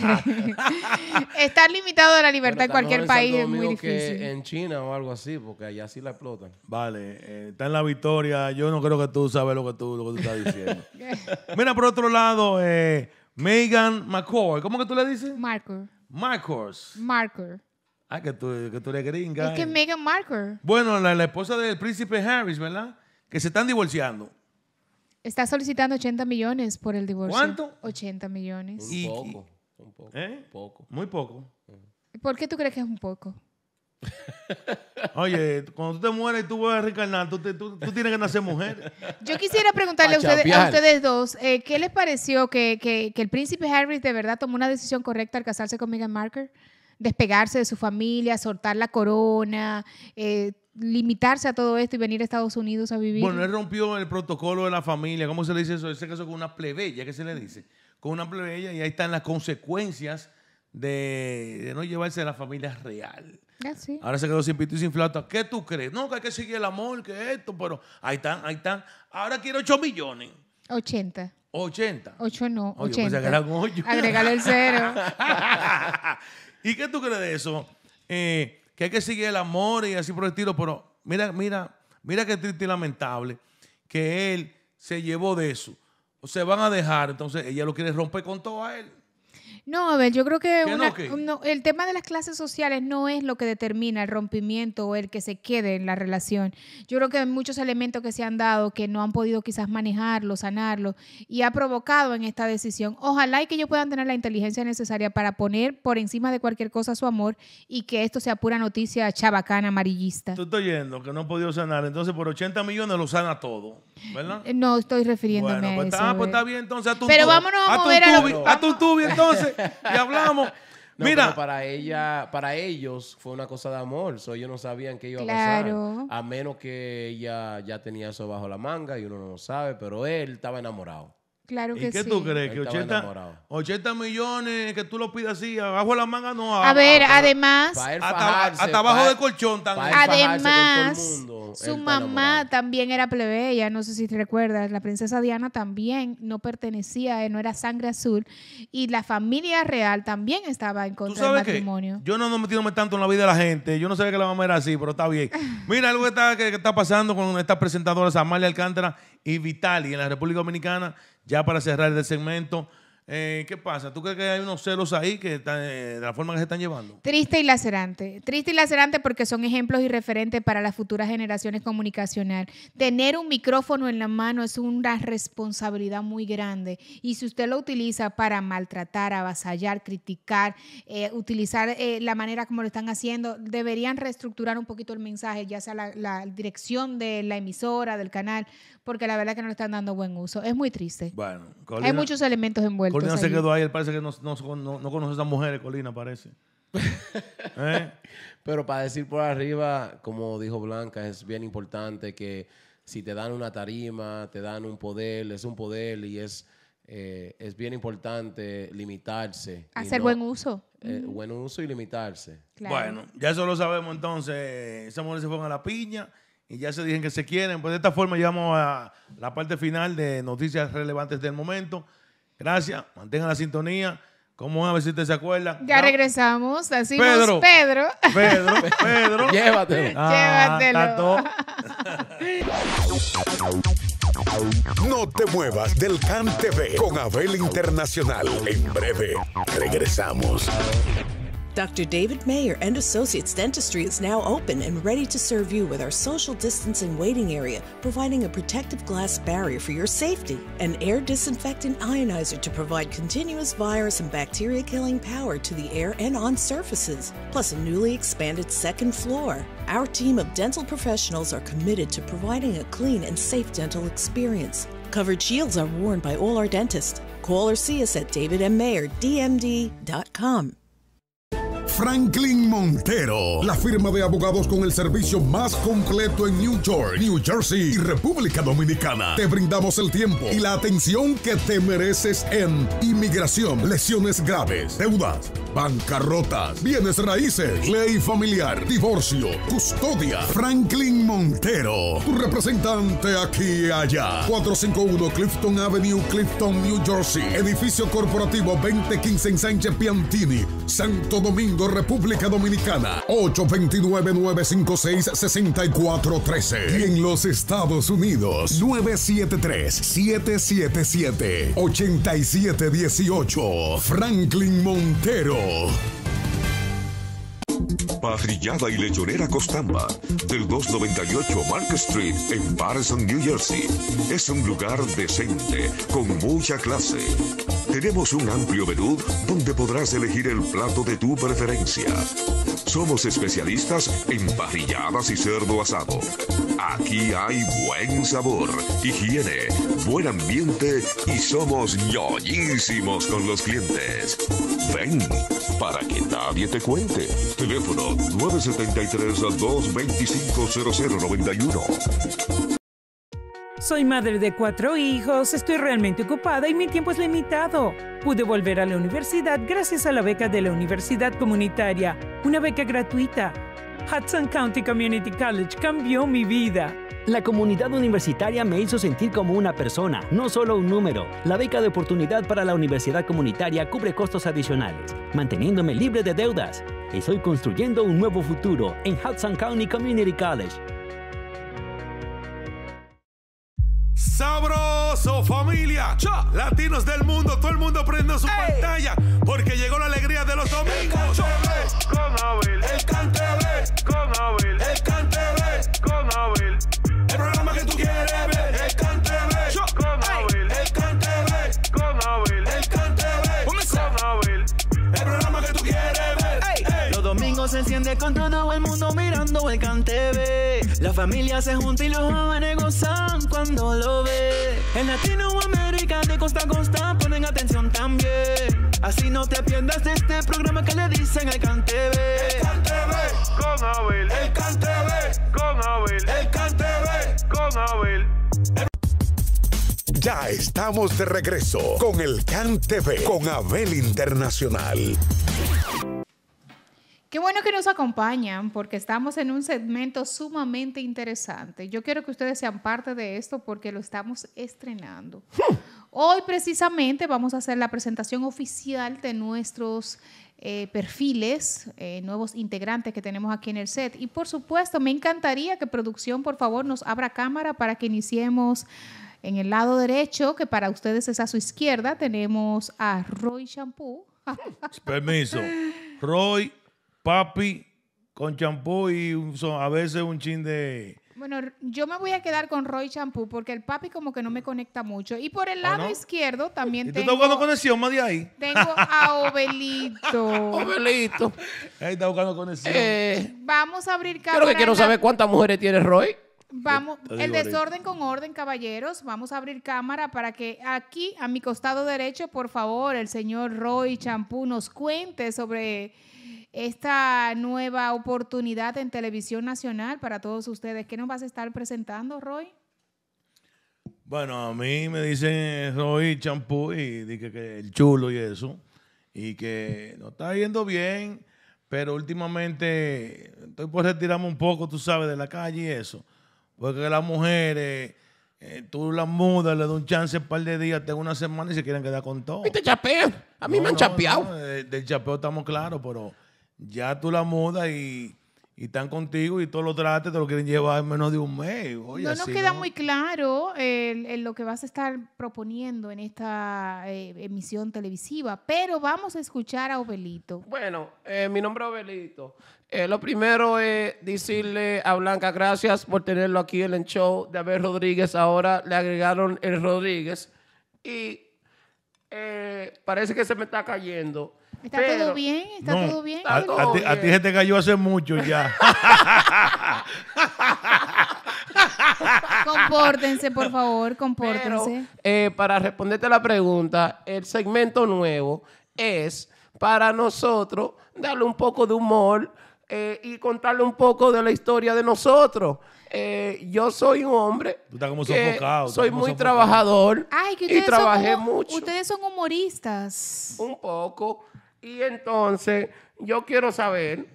Estar limitado a la libertad en cualquier país es muy difícil. Que en China o algo así, porque allá sí la explotan. Vale, eh, está en la victoria. Yo no creo que tú sabes lo que tú, lo que tú estás diciendo. Mira, por otro lado, eh, Megan McCoy. ¿Cómo que tú le dices? Marker. Marcos. Marker. Ah, que tú, que tú eres gringa. Es que eh. Meghan Marker Bueno, la, la esposa del príncipe Harris, ¿verdad? Que se están divorciando. está solicitando 80 millones por el divorcio. ¿Cuánto? 80 millones. Y- Poco. Un poco. ¿Eh? Poco. Muy poco. ¿Por qué tú crees que es un poco? Oye, cuando tú te mueres y tú vuelves a reencarnar, tú, tú- tú tienes que nacer mujer. Yo quisiera preguntarle a ustedes, a ustedes dos, eh, ¿qué les pareció que, que- que el príncipe Harry de verdad tomó una decisión correcta al casarse con Meghan Markle? Despegarse de su familia, soltar la corona, eh, limitarse a todo esto y venir a Estados Unidos a vivir. Bueno, él rompió el protocolo de la familia. ¿Cómo se le dice eso? Ese caso con una plebeya, ¿qué se le dice? Con una plebeya y ahí están las consecuencias de, de no llevarse a la familia real. Ah, sí. Ahora se quedó sin pito y sin flauta. ¿Qué tú crees? No, que hay que seguir el amor, que esto, pero ahí están, ahí están. Ahora quiere 8 millones. 80. 80. 8 no, Oye, 80. pensé que eran ocho. Agregale el cero. ¿Y qué tú crees de eso? Eh, que hay que seguir el amor y así por el estilo, pero mira, mira, mira qué triste y lamentable que él se llevó de eso. O se van a dejar, entonces ella lo quiere romper con todo a él. No, a ver, yo creo que, ¿Que una- no, el tema de las clases sociales no es lo que determina el rompimiento o el que se quede en la relación. Yo creo que hay muchos elementos que se han dado que no han podido quizás manejarlo, sanarlo y ha provocado en esta decisión. Ojalá y que ellos puedan tener la inteligencia necesaria para poner por encima de cualquier cosa su amor y que esto sea pura noticia chabacana, amarillista. Tú estás oyendo que no ha podido sanar, entonces por 80 millones lo sana todo, ¿verdad? Eh, No estoy refiriéndome Bueno, a pues, eso. está, a pues ver. está bien, entonces a tu Pero vámonos a mover a lo- a tu tubi, entonces, y hablamos. No, Mira, pero para ella, para ellos fue una cosa de amor. So, ellos no sabían qué iba a Claro. pasar. A menos que ella ya tenía eso bajo la manga y uno no lo sabe, pero él estaba enamorado. Claro que ¿y qué sí. tú crees? Que Él estaba 80, enamorado. 80 millones que tú lo pidas así, abajo de la manga, no. A ver, además, hasta, fajarse, hasta abajo del colchón el Además, mundo, su mamá también era plebeya, no sé si te recuerdas, la princesa Diana también no pertenecía, eh, no era sangre azul, y la familia real también estaba en ¿Tú contra del sabes qué? matrimonio. Yo no ando metiéndome tanto en la vida de la gente. Yo no sabía que la mamá era así, pero está bien. Mira algo que está, que, que está pasando con estas presentadoras Amalia Alcántara y Vitali en la República Dominicana, ya para cerrar el segmento. Eh, ¿Qué pasa? ¿Tú crees que hay unos celos ahí que están, eh, de la forma que se están llevando? Triste y lacerante. Triste y lacerante porque son ejemplos y referentes para las futuras generaciones comunicacional. Tener un micrófono en la mano es una responsabilidad muy grande. Y si usted lo utiliza para maltratar, avasallar, criticar, eh, utilizar eh, la manera como lo están haciendo, deberían reestructurar un poquito el mensaje, ya sea la, la dirección de la emisora, del canal, porque la verdad que no le están dando buen uso. Es muy triste. Bueno, Hay muchos elementos envueltos. Colina se allí. quedó ahí. Él parece que no, no, no- no conoce a esas mujeres, Colina, parece. ¿Eh? Pero para decir por arriba, como dijo Blanca, es bien importante que si te dan una tarima, te dan un poder, es un poder y es, eh, es bien importante limitarse. Hacer no- buen uso. eh, Ujú. buen uso y limitarse. Bueno, ya eso lo sabemos entonces. Esas mujeres se fueron a la piña y ya se dijeron que se quieren. Pues de esta forma llegamos a la parte final de noticias relevantes del momento. Gracias, mantengan la sintonía. ¿Cómo es? A ver si usted se acuerda. Ya regresamos. Así Pedro. Pedro. Pedro, Pedro. Llévatelo. Ah, Llévatelo. No te muevas del CAN TV con Abel Internacional. En breve, regresamos. Dr. David Mayer and Associates Dentistry is now open and ready to serve you with our social distancing waiting area, providing a protective glass barrier for your safety, an air disinfectant ionizer to provide continuous virus and bacteria killing power to the air and on surfaces, plus a newly expanded second floor. Our team of dental professionals are committed to providing a clean and safe dental experience. Covered shields are worn by all our dentists. Call or see us at davidmmayerdmd.com. Franklin Montero, la firma de abogados con el servicio más completo en New York, New Jersey y República Dominicana. Te brindamos el tiempo y la atención que te mereces en inmigración, lesiones graves, deudas, bancarrotas, bienes raíces, ley familiar, divorcio, custodia. Franklin Montero, tu representante aquí y allá. 451 Clifton Avenue, Clifton, New Jersey. Edificio corporativo 2015 en Sánchez Piantini, Santo Domingo, República Dominicana. 829-956-6413. Y en los Estados Unidos, 973-777-8718. Franklin Montero. Parrillada y lechonera Costamba, del 298 Mark Street en Patterson, New Jersey. Es un lugar decente, con mucha clase. Tenemos un amplio menú donde podrás elegir el plato de tu preferencia. Somos especialistas en parrilladas y cerdo asado. Aquí hay buen sabor, higiene, buen ambiente y somos ñoñísimos con los clientes. Ven para que nadie te cuente. Teléfono 973-225-0091. Soy madre de cuatro hijos, estoy realmente ocupada y mi tiempo es limitado. Pude volver a la universidad gracias a la beca de la Universidad Comunitaria, una beca gratuita. Hudson County Community College cambió mi vida. La comunidad universitaria me hizo sentir como una persona, no solo un número. La beca de oportunidad para la universidad comunitaria cubre costos adicionales, manteniéndome libre de deudas. Estoy construyendo un nuevo futuro en Hudson County Community College. Sabroso, familia. Latinos del mundo, todo el mundo prende su pantalla porque llegó la alegría de los domingos. Con Abel. El enciende con todo el mundo mirando el CanTV. La familia se junta y los jóvenes gozan cuando lo ve. En Latinoamérica de costa a costa ponen atención también. Así no te pierdas de este programa que le dicen el CanTV. El CanTV. Con Abel. El CanTV. Con Abel. El CanTV. Con Abel. Ya estamos de regreso con el CAN TV con Abel Internacional. Qué bueno que nos acompañan porque estamos en un segmento sumamente interesante. Yo quiero que ustedes sean parte de esto porque lo estamos estrenando. Hoy precisamente vamos a hacer la presentación oficial de nuestros eh, perfiles, eh, nuevos integrantes que tenemos aquí en el set. Y por supuesto, me encantaría que producción, por favor, nos abra cámara para que iniciemos en el lado derecho, que para ustedes es a su izquierda. Tenemos a Roy Shampoo. Permiso. Roy, papi, con champú y un a veces un chin de... Bueno, yo me voy a quedar con Roy Shampoo porque el papi como que no me conecta mucho. Y por el ¿Ah, lado no? izquierdo también ¿Y tú estás tengo, buscando conexión más de ahí? tengo a Obelito. Obelito. Ahí está buscando conexión. Eh, Vamos a abrir cámara. lo que quiero la- saber cuántas mujeres tiene Roy. Vamos, el desorden con orden, caballeros. Vamos a abrir cámara para que aquí, a mi costado derecho, por favor, el señor Roy Champú nos cuente sobre esta nueva oportunidad en televisión nacional para todos ustedes. ¿Qué nos vas a estar presentando, Roy? Bueno, a mí me dicen Roy Champú y dije que el chulo y eso. Y que no está yendo bien, pero últimamente estoy por retirarme un poco, tú sabes, de la calle y eso. Porque las mujeres, eh, tú las mudas, le das un chance un par de días, tengo una semana y se quieren quedar con todo. Y te chapean. A mí No, me han no, chapeado. no, del chapeo estamos claros, pero ya tú la mudas y, y están contigo y todos los trates te lo quieren llevar en menos de un mes. Oye, no nos queda no. muy claro el- el lo que vas a estar proponiendo en esta eh, emisión televisiva, pero vamos a escuchar a Obelito. Bueno, eh, mi nombre es Obelito. Eh, lo primero es decirle a Blanca gracias por tenerlo aquí en el show de Abel Rodríguez. Ahora le agregaron el Rodríguez. Y eh, parece que se me está cayendo. ¿Está Pero- todo bien? ¿Está No, todo bien? A, a ti, a ti se te cayó hace mucho ya. Compórtense, por favor, compórtense. Eh, para responderte la pregunta, el segmento nuevo es para nosotros darle un poco de humor eh, y contarle un poco de la historia de nosotros. Eh, yo soy un hombre Tú estás como que sofocado. estás soy como muy sofocado. trabajador Ay, que y trabajé son como- mucho. Ustedes son humoristas. Un poco. Y entonces yo quiero saber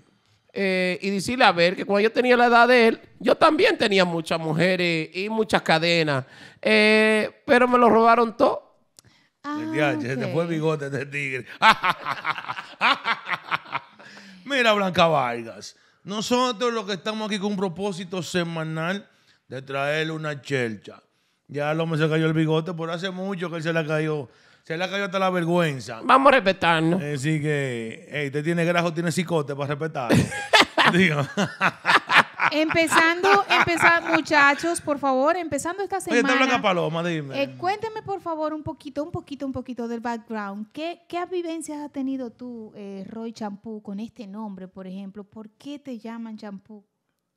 eh, y decirle a ver que cuando yo tenía la edad de él, yo también tenía muchas mujeres y muchas cadenas, Eh, pero me lo robaron todo. El diache, se te fue el bigote de tigre. Mira, Blanca Vargas, nosotros los que estamos aquí con un propósito semanal de traerle una chelcha. Ya el hombre se cayó el bigote por hace mucho que él se le cayó. Se le cayó hasta la vergüenza. Vamos a respetarnos. Así que, hey, usted tiene grajo, tiene cicote para respetar. Digo. Empezando, empezar, muchachos, por favor, empezando esta Oye, está Blanca semana. Paloma, dime. Eh, cuénteme, por favor, un poquito, un poquito, un poquito del background. ¿Qué, qué vivencias has tenido tú, eh, Roy Champú, con este nombre, por ejemplo? ¿Por qué te llaman Champú?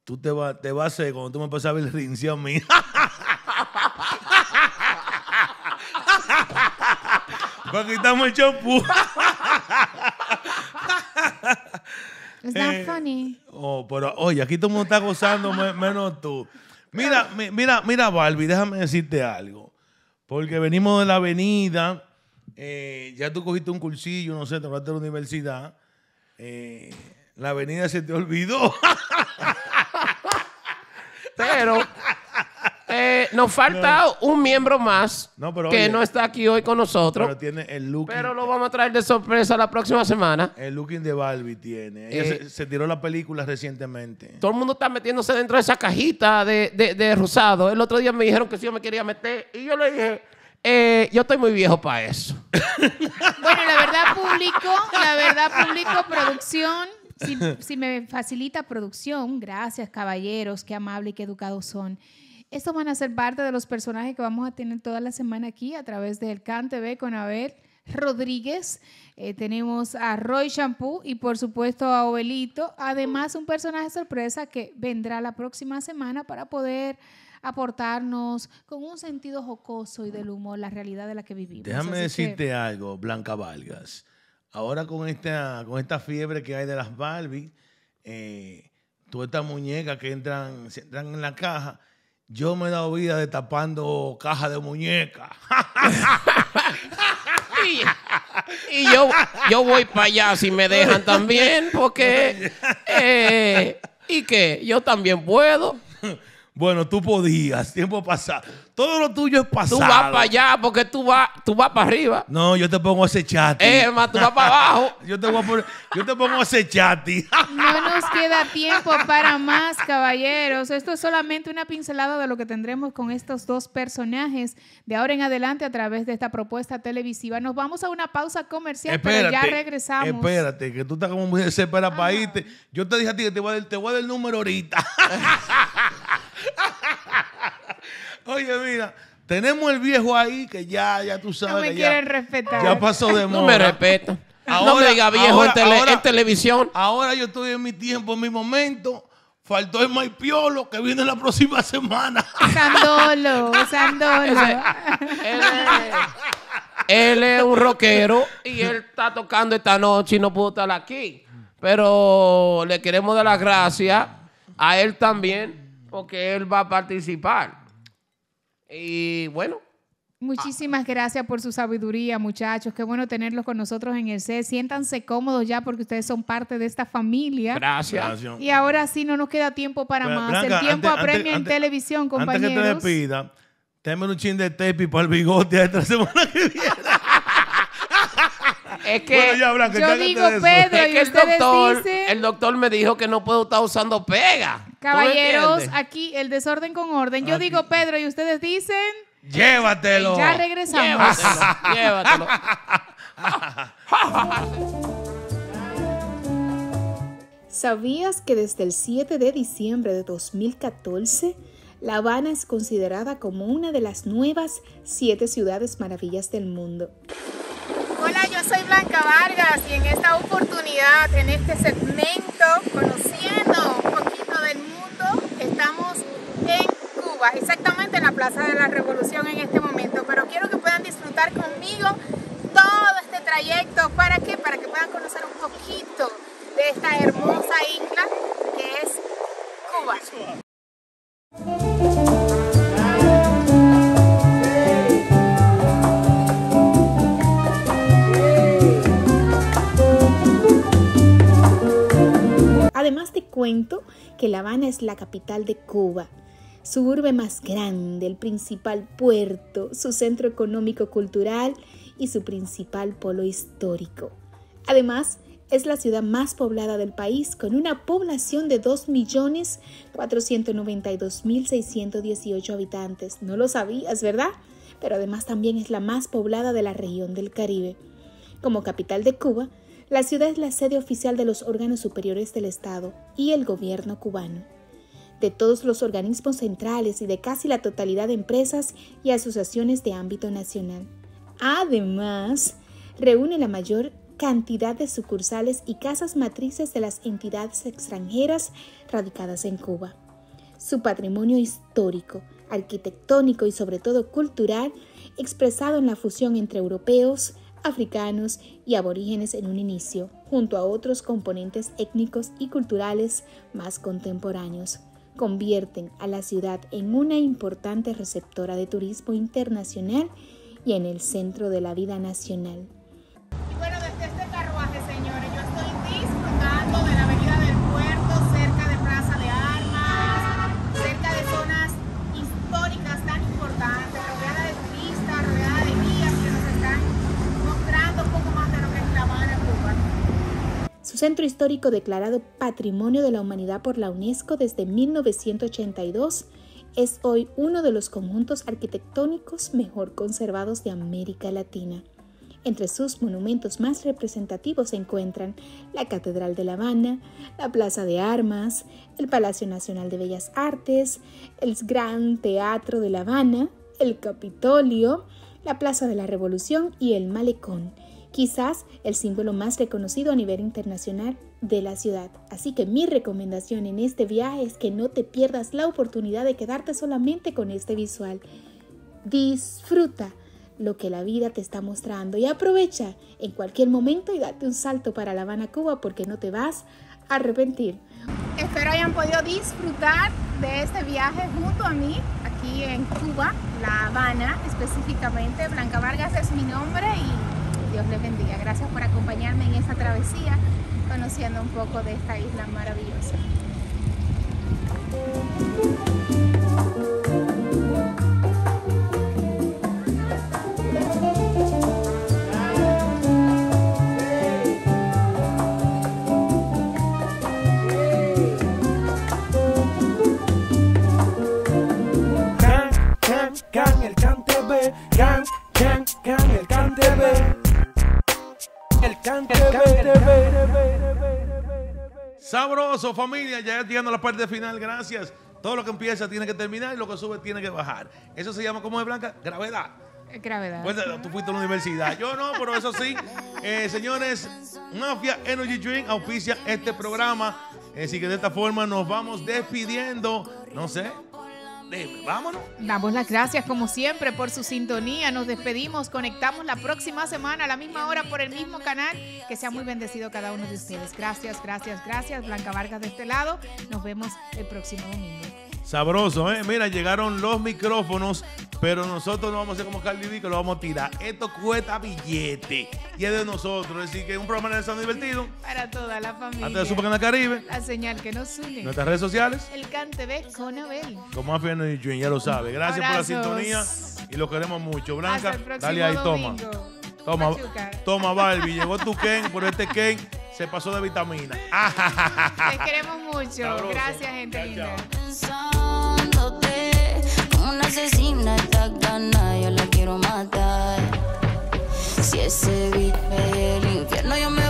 Tú te vas te vas a hacer cuando tú me pasas el rincio a mí. Para quitarme el champú. It's not Eh, funny. Oh, pero oye, aquí todo el mundo está gozando me- menos tú. Mira, mi- mira, mira, Barbie, déjame decirte algo. Porque venimos de la avenida, eh, ya tú cogiste un cursillo, no sé, te hablaste de la universidad. eh, la avenida se te olvidó. Pero eh, nos falta un miembro más No, pero que oye, no está aquí hoy con nosotros. Pero tiene el look. Pero lo vamos a traer de sorpresa la próxima semana. El looking de Barbie tiene. Ella Eh, se, se tiró la película recientemente. Todo el mundo está metiéndose dentro de esa cajita de, de- de rosado. El otro día me dijeron que si yo me quería meter. Y yo le dije, eh, yo estoy muy viejo para eso. Bueno, la verdad público, la verdad público, producción. Si, si me facilita producción, gracias caballeros, qué amables y qué educados son. Estos van a ser parte de los personajes que vamos a tener toda la semana aquí a través del CAN TV con Abel Rodríguez. Eh, tenemos a Roy Shampoo y por supuesto a Obelito. Además, un personaje sorpresa que vendrá la próxima semana para poder aportarnos con un sentido jocoso y del humor la realidad de la que vivimos. Déjame Así que- decirte algo, Blanca Vargas. Ahora con esta, con esta fiebre que hay de las Barbie, eh, todas estas muñecas que entran, se entran en la caja, yo me he dado vida de tapando cajas de muñecas. Y yo, yo voy para allá si me dejan también, porque... eh, ¿Y qué? Yo también puedo. Bueno, tú podías, tiempo pasado. Todo lo tuyo es pasado. Tú vas para allá porque tú vas, tú vas para arriba. No, yo te pongo a acecharte. Eh, más tú vas para abajo. yo, te voy a poner- yo te pongo a acecharte. No nos queda tiempo para más, caballeros. Esto es solamente una pincelada de lo que tendremos con estos dos personajes de ahora en adelante a través de esta propuesta televisiva. Nos vamos a una pausa comercial, pero ya regresamos. Espérate, que tú estás como muy desesperada para irte. Yo te dije a ti que te voy a dar, te voy a dar el número ahorita. Oye, mira, tenemos el viejo ahí que ya, ya tú sabes No me que ya, quieren respetar. ya pasó de moda. No me respetan. no me diga viejo en, tele- en televisión. Ahora yo estoy en mi tiempo, en mi momento. Faltó el Maipiolo que viene la próxima semana. Sandolo, Sandolo. Él es un rockero y él está tocando esta noche y no pudo estar aquí. Pero le queremos dar las gracias a él también porque él va a participar. Y bueno, Muchísimas gracias por su sabiduría, muchachos. Qué bueno tenerlos con nosotros en el set. Siéntanse cómodos ya porque ustedes son parte de esta familia. gracias. Y ahora sí no nos queda tiempo para más. el tiempo antes- apremia antes- en antes- televisión, Antes que compañeros. te despida, tenme un chin de tape para el bigote esta semana que viene. Es que Bueno, ya, Blanca, Yo digo. Pedro, es y que el ustedes doctor, dicen- el doctor me dijo que no puedo estar usando pega. ¿Tú Caballeros, aquí el desorden con orden. Yo digo Pedro y ustedes dicen. Llévatelo. Ya regresamos. Llévatelo, llévatelo. ¿Sabías que desde el 7 de diciembre de 2014, La Habana es considerada como una de las nuevas siete ciudades maravillas del mundo? Hola, yo soy Blanca Vargas y en esta oportunidad, en este segmento, conociendo un poquito del mundo, estamos en Cuba, exactamente en la Plaza de la Revolución en este momento. Pero quiero que puedan disfrutar conmigo todo este trayecto. ¿Para qué? Para que puedan conocer un poquito de esta hermosa isla que es Cuba. Además te cuento que La Habana es la capital de Cuba, su urbe más grande, el principal puerto, su centro económico cultural y su principal polo histórico. Además, es la ciudad más poblada del país con una población de 2.492.618 habitantes. No lo sabías, ¿verdad? Pero además también es la más poblada de la región del Caribe. Como capital de Cuba, la ciudad es la sede oficial de los órganos superiores del Estado y el gobierno cubano, de todos los organismos centrales y de casi la totalidad de empresas y asociaciones de ámbito nacional. Además, reúne la mayor cantidad de sucursales y casas matrices de las entidades extranjeras radicadas en Cuba. Su patrimonio histórico, arquitectónico y sobre todo cultural, expresado en la fusión entre europeos, africanos y aborígenes en un inicio, junto a otros componentes étnicos y culturales más contemporáneos, convierten a la ciudad en una importante receptora de turismo internacional y en el centro de la vida nacional. Y bueno, desde este carruaje, señores, yo estoy disfrutando de la avenida del puerto, cerca de Plaza de Armas, cerca de zonas históricas tan importantes, rodeada de turistas, rodeada de guías que nos están mostrando un poco más de lo que es La Habana, Cuba. Su centro histórico declarado Patrimonio de la Humanidad por la UNESCO desde 1982 es hoy uno de los conjuntos arquitectónicos mejor conservados de América Latina. Entre sus monumentos más representativos se encuentran la Catedral de La Habana, la Plaza de Armas, el Palacio Nacional de Bellas Artes, el Gran Teatro de La Habana, el Capitolio, la Plaza de la Revolución y el Malecón, quizás el símbolo más reconocido a nivel internacional de la ciudad. Así que mi recomendación en este viaje es que no te pierdas la oportunidad de quedarte solamente con este visual. Disfruta lo que la vida te está mostrando y aprovecha en cualquier momento y date un salto para La Habana, Cuba, porque no te vas a arrepentir. Espero hayan podido disfrutar de este viaje junto a mí aquí en Cuba, La Habana específicamente. Blanca Vargas es mi nombre y Dios les bendiga. Gracias por acompañarme en esta travesía, conociendo un poco de esta isla maravillosa. Can, can, can, el cante B. Can, can, can, el cante B. Sabroso, familia. Ya llegando a la parte final, gracias. Todo lo que empieza tiene que terminar y lo que sube tiene que bajar. Eso se llama, ¿cómo es Blanca? Gravedad. Gravedad. Pues tú fuiste a la universidad. Yo no, pero eso sí. Eh, señores, Mafia Energy Drink auspicia este programa. Así que de esta forma nos vamos despidiendo. No sé. Vámonos. Damos las gracias como siempre por su sintonía. Nos despedimos. Conectamos la próxima semana a la misma hora por el mismo canal. Que sea muy bendecido cada uno de ustedes. Gracias, gracias, gracias. Blanca Vargas de este lado. Nos vemos el próximo domingo. Sabroso, ¿eh? Mira, llegaron los micrófonos, pero nosotros no vamos a hacer como Cardi B, que lo vamos a tirar. Esto cuesta billete y es de nosotros. Decir, que es un programa de San divertido. Para toda la familia. Antes de Super Canal Caribe. La señal que nos une. Nuestras redes sociales. El Cante B con Abel. Como Mafia Energy Drink, ya lo sabe. Gracias Abrazos. por la sintonía y lo queremos mucho. Blanca, dale ahí, toma. domingo. Toma, Machuca. toma, Barbie. Llegó tu Ken, pero este Ken se pasó de vitamina. Les queremos mucho. Sabroso. Gracias, gente linda. Como una asesina esta gana, yo la quiero matar. Si ese beat me el infierno, yo me